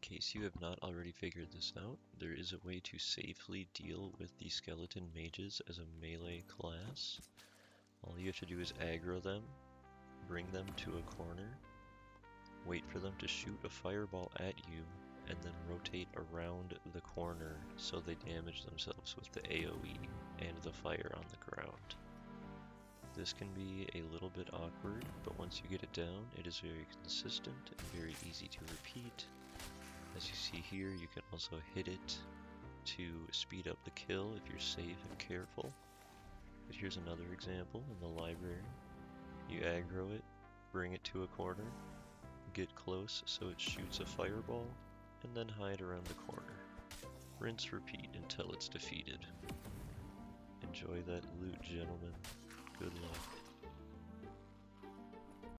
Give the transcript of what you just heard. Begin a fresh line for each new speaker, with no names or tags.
case you have not already figured this out, there is a way to safely deal with the skeleton mages as a melee class. All you have to do is aggro them, bring them to a corner, wait for them to shoot a fireball at you, and then rotate around the corner so they damage themselves with the AoE and the fire on the ground. This can be a little bit awkward, but once you get it down, it is very consistent and very easy to repeat. Here, you can also hit it to speed up the kill if you're safe and careful. But here's another example in the library. You aggro it, bring it to a corner, get close so it shoots a fireball, and then hide around the corner. Rinse repeat until it's defeated. Enjoy that loot, gentlemen.